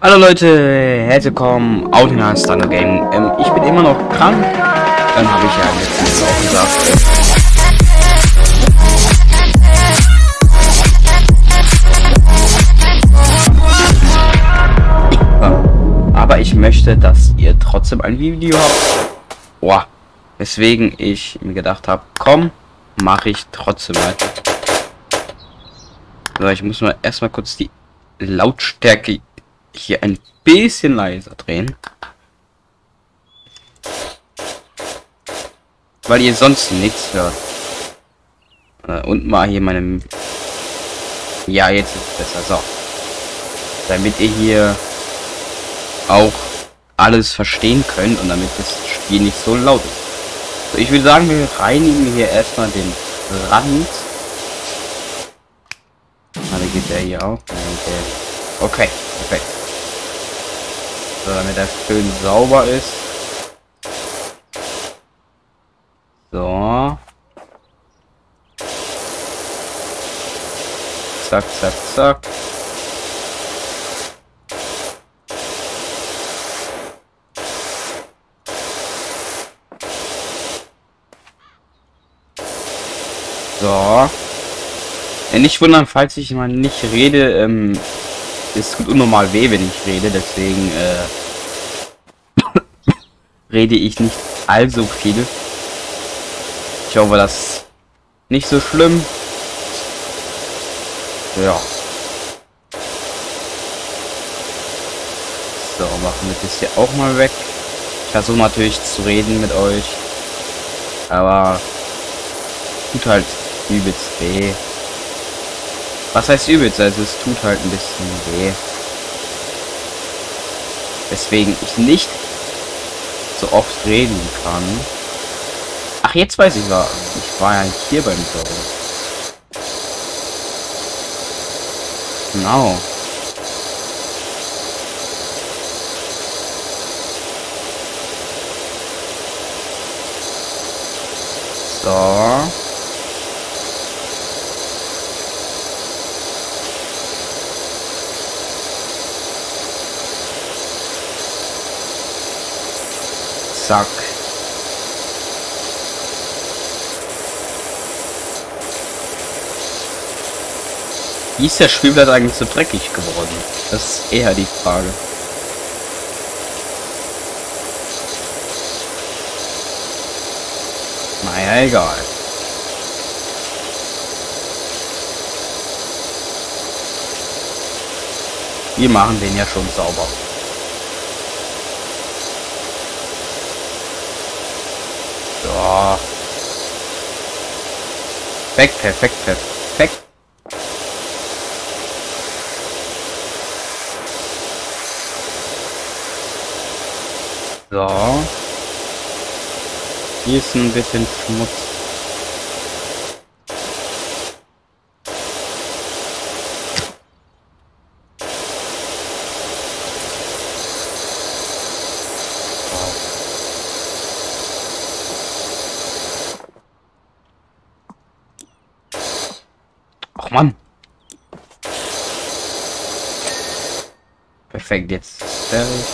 Hallo Leute, herzlich willkommen, Autina Standard Game. Ähm, ich bin immer noch krank. Dann habe ich ja letztens auch gesagt. Aber ich möchte, dass ihr trotzdem ein Video habt. Boah. Weswegen ich mir gedacht habe, komm, mache ich trotzdem weiter. So, ich muss mal erstmal kurz die Lautstärke hier ein bisschen leiser drehen. Weil ihr sonst nichts hört. Äh, und mal hier meinem... Ja, jetzt ist es besser. So. Damit ihr hier auch alles verstehen könnt und damit das Spiel nicht so laut ist. So, ich würde sagen, wir reinigen hier erstmal den Rand. Ah, geht der hier auch? Okay, perfekt. So, damit er schön sauber ist. So. Zack, zack, zack. So. Nicht wundern, falls ich mal nicht rede, ähm, es tut unnormal weh, wenn ich rede, deswegen äh, rede ich nicht allzu viel. Ich hoffe, das nicht so schlimm. Ja. So, machen wir das hier auch mal weg. Ich versuche natürlich zu reden mit euch. Aber tut halt übelst weh. Was heißt übelst? Also es tut halt ein bisschen weh. Deswegen ich nicht so oft reden kann. Ach, jetzt weiß ich war. Ich war ja hier beim Tor. Genau. So. Zack. Wie ist der Spielblatt eigentlich so dreckig geworden? Das ist eher die Frage. Naja, egal. Wir machen den ja schon sauber. So. Perfekt, perfekt, perfekt. So. Hier ist ein bisschen Schmutz. Ach Mann. Perfekt, jetzt fertig.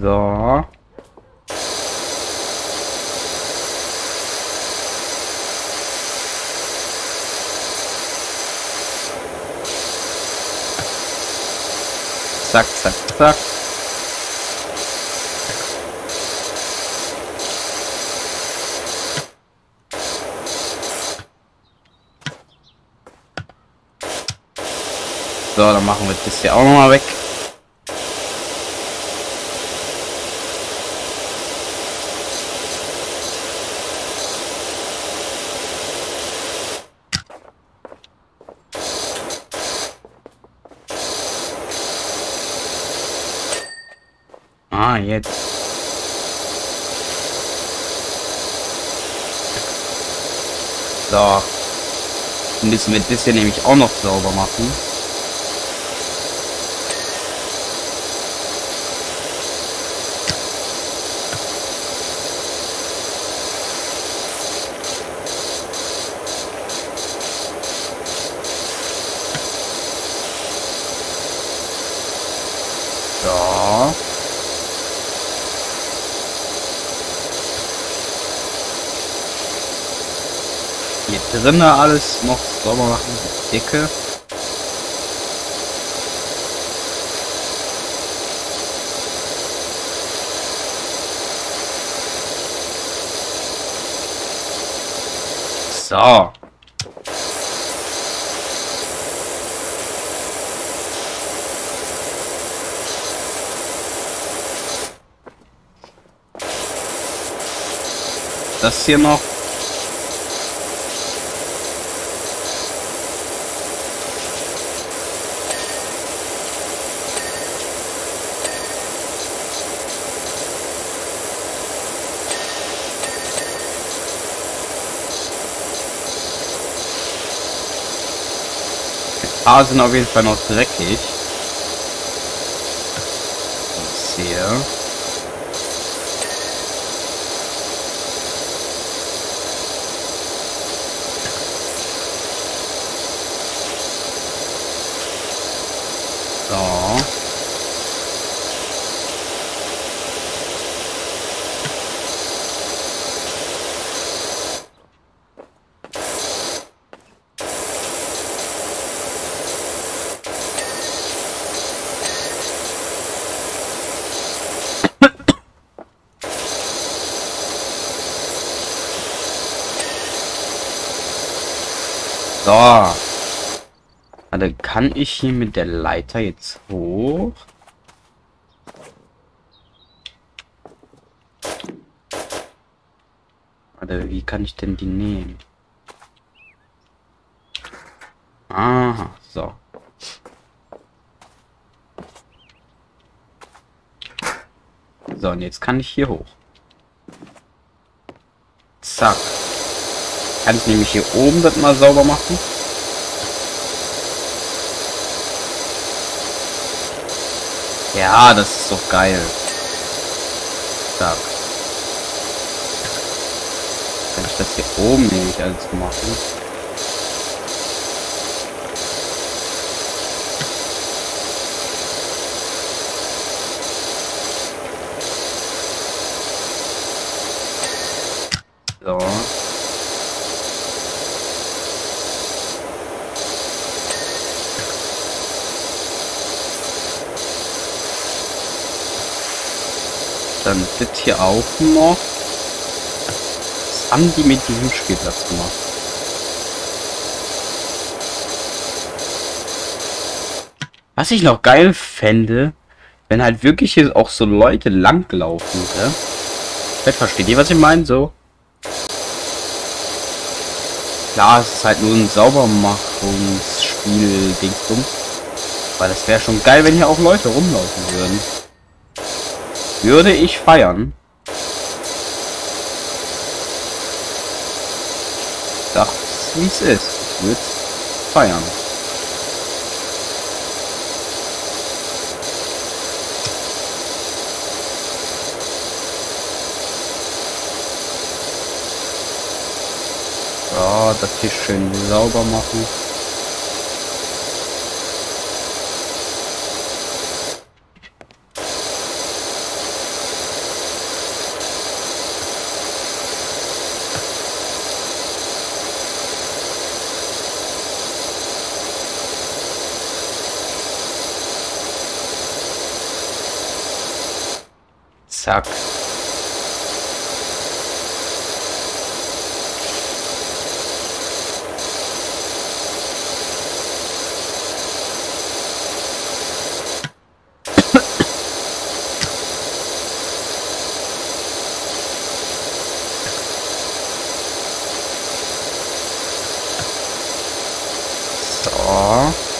So. Zack, zack, zack. So, dann machen wir das hier auch noch mal weg. jetzt. So. Müssen wir das hier nämlich auch noch sauber machen. So. Drinnen alles noch sauber machen. Dicke. So. Das hier noch. Paar sind auf jeden Fall noch dreckig. Ich sehe. So. So. Also kann ich hier mit der Leiter jetzt hoch? Warte, wie kann ich denn die nehmen? Aha, so. So, und jetzt kann ich hier hoch. Zack. Kann ich nämlich hier oben das mal sauber machen? Ja, das ist doch geil. Zack. Kann ich das hier oben nämlich alles machen? So. Dann wird hier auch noch. Was haben die mit diesem Spielplatz gemacht? Was ich noch geil fände, wenn halt wirklich hier auch so Leute langlaufen, ne? Vielleicht versteht ihr, was ich meine? So. Klar, es ist halt nur ein Saubermachungsspiel, Dingsbums. Weil das wäre schon geil, wenn hier auch Leute rumlaufen würden. Würde ich feiern. Das wie es ist. Ich würde feiern. So, das hier schön sauber machen. Zack. So.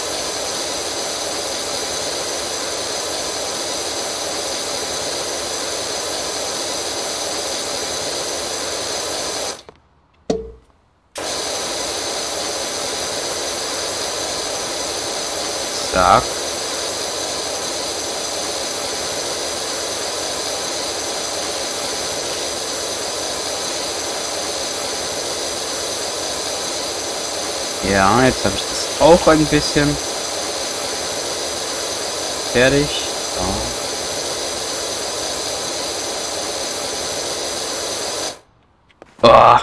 Zack. Ja, jetzt habe ich das auch ein bisschen fertig. So. Oh.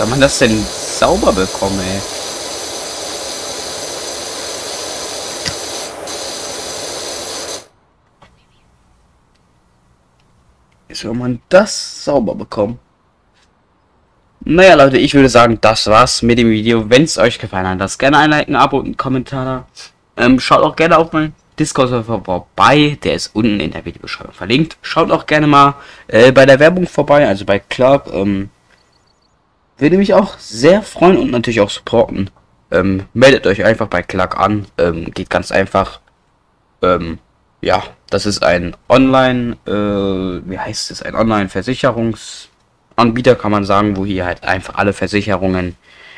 Soll man das denn sauber bekommen, ey? Soll man das sauber bekommen? Naja, Leute, ich würde sagen, das war's mit dem Video. Wenn es euch gefallen hat, lasst gerne ein Like, ein Abo und einen Kommentar da. Ähm, schaut auch gerne auf meinen Discord-Server vorbei. Der ist unten in der Videobeschreibung verlinkt. Schaut auch gerne mal äh, bei der Werbung vorbei, also bei Clark. Ähm, würde mich auch sehr freuen und natürlich auch supporten. Ähm, meldet euch einfach bei Clark an. Ähm, geht ganz einfach. Ähm, ja, das ist ein Online, äh, wie heißt es, ein Online-Versicherungsanbieter, kann man sagen, wo ihr halt einfach alle Versicherungen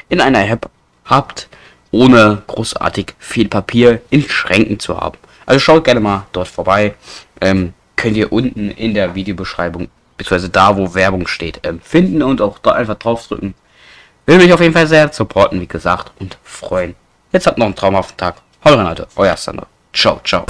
in einer App habt, ohne großartig viel Papier in Schränken zu haben. Also schaut gerne mal dort vorbei. Ähm, könnt ihr unten in der Videobeschreibung, beziehungsweise da, wo Werbung steht, ähm, finden und auch da einfach draufdrücken. Will mich auf jeden Fall sehr supporten, wie gesagt, und freuen. Jetzt habt noch einen traumhaften Tag. Hallo Leute, euer Sander. Ciao, ciao.